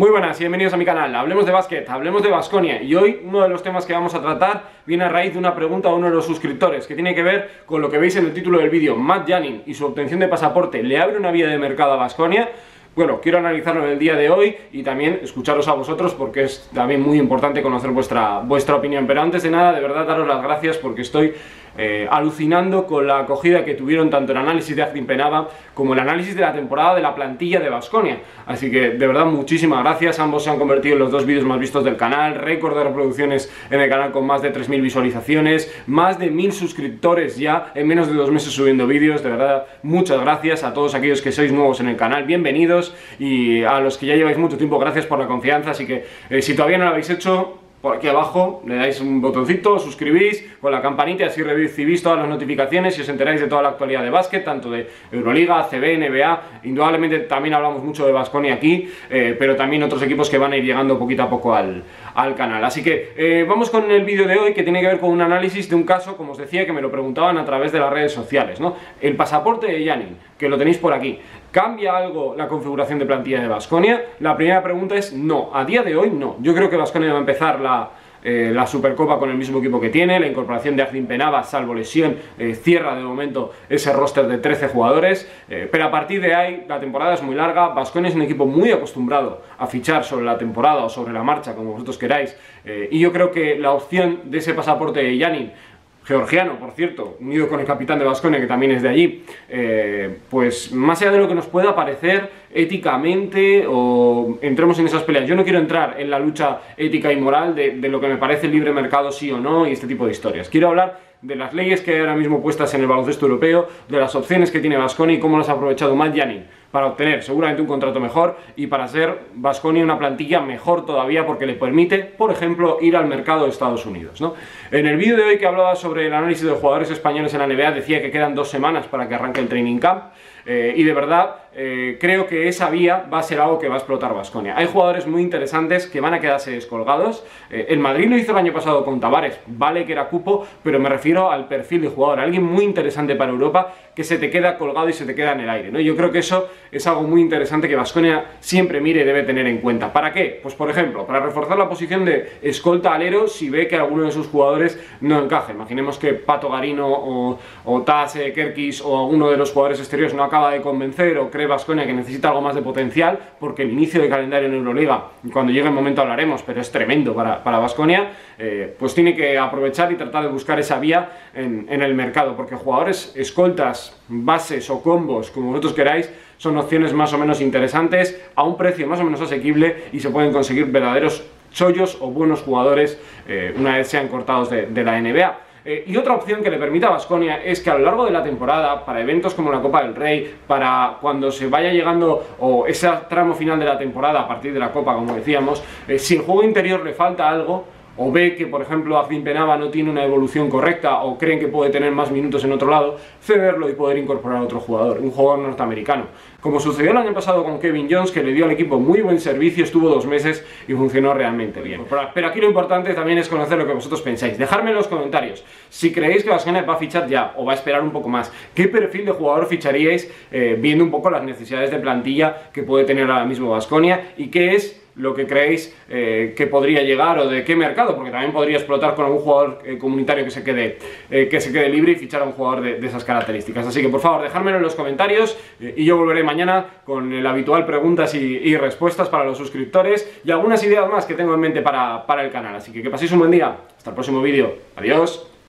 Muy buenas y bienvenidos a mi canal, hablemos de básquet, hablemos de Basconia y hoy uno de los temas que vamos a tratar viene a raíz de una pregunta a uno de los suscriptores que tiene que ver con lo que veis en el título del vídeo, Matt Janin y su obtención de pasaporte, ¿le abre una vía de mercado a Basconia? Bueno, quiero analizarlo en el día de hoy y también escucharos a vosotros porque es también muy importante conocer vuestra, vuestra opinión. Pero antes de nada, de verdad, daros las gracias porque estoy eh, alucinando con la acogida que tuvieron tanto el análisis de Actin Penaba como el análisis de la temporada de la plantilla de Basconia. Así que de verdad muchísimas gracias, ambos se han convertido en los dos vídeos más vistos del canal, récord de reproducciones en el canal con más de 3.000 visualizaciones, más de 1.000 suscriptores ya en menos de dos meses subiendo vídeos, de verdad muchas gracias a todos aquellos que sois nuevos en el canal, bienvenidos. Y a los que ya lleváis mucho tiempo, gracias por la confianza, así que eh, si todavía no lo habéis hecho, por aquí abajo le dais un botoncito, suscribís con la campanita y así recibís todas las notificaciones y os enteráis de toda la actualidad de básquet, tanto de Euroliga, CB, NBA, indudablemente también hablamos mucho de Basconia aquí, eh, pero también otros equipos que van a ir llegando poquito a poco al, al canal. Así que eh, vamos con el vídeo de hoy que tiene que ver con un análisis de un caso, como os decía, que me lo preguntaban a través de las redes sociales, ¿no? El pasaporte de Yanin, que lo tenéis por aquí. ¿Cambia algo la configuración de plantilla de Basconia? La primera pregunta es no, a día de hoy no. Yo creo que Basconia va a empezar la, eh, la Supercopa con el mismo equipo que tiene, la incorporación de Agdin Penaba, salvo lesión, eh, cierra de momento ese roster de 13 jugadores, pero a partir de ahí la temporada es muy larga, Basconia es un equipo muy acostumbrado a fichar sobre la temporada o sobre la marcha, como vosotros queráis, y yo creo que la opción de ese pasaporte de Yanin georgiano, por cierto, unido con el capitán de Vasconia, que también es de allí, eh, pues más allá de lo que nos pueda parecer éticamente o entremos en esas peleas. Yo no quiero entrar en la lucha ética y moral de, lo que me parece libre mercado sí o no y este tipo de historias. Quiero hablar de las leyes que hay ahora mismo puestas en el baloncesto europeo, de las opciones que tiene Vasconi y cómo las ha aprovechado Matt Janin para obtener seguramente un contrato mejor y para ser Vasconi una plantilla mejor todavía porque le permite, por ejemplo, ir al mercado de Estados Unidos. ¿no? En el vídeo de hoy que hablaba sobre el análisis de jugadores españoles en la NBA decía que quedan dos semanas para que arranque el training camp eh, y de verdad eh, creo que esa vía va a ser algo que va a explotar Vasconia. Hay jugadores muy interesantes que van a quedarse descolgados. Eh, el Madrid lo hizo el año pasado con Tavares, vale que era cupo, pero me refiero al perfil de jugador, alguien muy interesante para Europa que se te queda colgado y se te queda en el aire. ¿no? Yo creo que eso es algo muy interesante que Vasconia siempre mire y debe tener en cuenta. ¿Para qué? Pues por ejemplo, para reforzar la posición de escolta alero si ve que alguno de sus jugadores no encaja. Imaginemos que Pato Garino o, o Taz Kerkis o alguno de los jugadores exteriores no acaba de convencer o cree Vasconia que necesita algo más de potencial, porque el inicio de calendario en Euroliga, cuando llegue el momento hablaremos, pero es tremendo para Vasconia, eh, pues tiene que aprovechar y tratar de buscar esa vía en, en el mercado, porque jugadores escoltas, bases o combos, como vosotros queráis, son opciones más o menos interesantes, a un precio más o menos asequible y se pueden conseguir verdaderos chollos o buenos jugadores eh, una vez sean cortados de la NBA. Eh, y otra opción que le permite a Vasconia es que a lo largo de la temporada, para eventos como la Copa del Rey, para cuando se vaya llegando o ese tramo final de la temporada a partir de la Copa, como decíamos, eh, si el juego interior le falta algo, o ve que, por ejemplo, Agdin Penaba no tiene una evolución correcta o creen que puede tener más minutos en otro lado, cederlo y poder incorporar a otro jugador, un jugador norteamericano. Como sucedió el año pasado con Kevin Jones, que le dio al equipo muy buen servicio, estuvo dos meses y funcionó realmente bien. Pero aquí lo importante también es conocer lo que vosotros pensáis. Dejadme en los comentarios si creéis que Vasconia va a fichar ya o va a esperar un poco más. ¿Qué perfil de jugador ficharíais eh, viendo un poco las necesidades de plantilla que puede tener ahora mismo Vasconia y qué es lo que creéis eh, que podría llegar o de qué mercado, porque también podría explotar con algún jugador eh, comunitario que se, quede, eh, que se quede libre y fichar a un jugador de, esas características. Así que por favor, dejármelo en los comentarios y yo volveré mañana con el habitual preguntas y, respuestas para los suscriptores y algunas ideas más que tengo en mente para, para el canal. Así que que paséis un buen día. Hasta el próximo vídeo. Adiós.